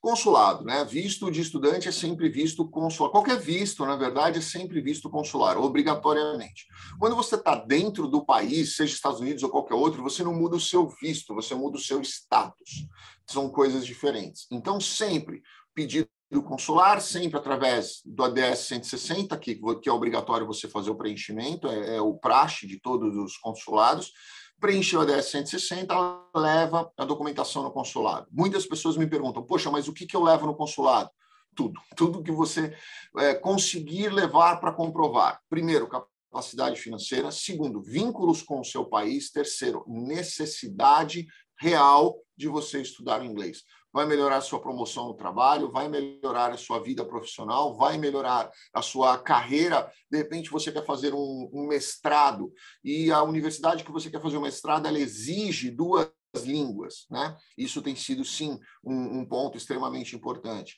Consulado, né? Visto de estudante é sempre visto consular. Qualquer visto, na verdade, é sempre visto consular, obrigatoriamente. Quando você está dentro do país, seja Estados Unidos ou qualquer outro, você não muda o seu visto, você muda o seu status. São coisas diferentes. Então, sempre pedido consular, sempre através do ADS 160, que, que é obrigatório você fazer o preenchimento, é, é o praxe de todos os consulados preencheu a DS 160, leva a documentação no consulado. Muitas pessoas me perguntam, poxa, mas o que, que eu levo no consulado? Tudo, tudo que você é, conseguir levar para comprovar. Primeiro, capacidade financeira. Segundo, vínculos com o seu país. Terceiro, necessidade real de você estudar inglês vai melhorar a sua promoção no trabalho, vai melhorar a sua vida profissional, vai melhorar a sua carreira. De repente, você quer fazer um, um mestrado e a universidade que você quer fazer o mestrado ela exige duas línguas, né? Isso tem sido sim um, um ponto extremamente importante.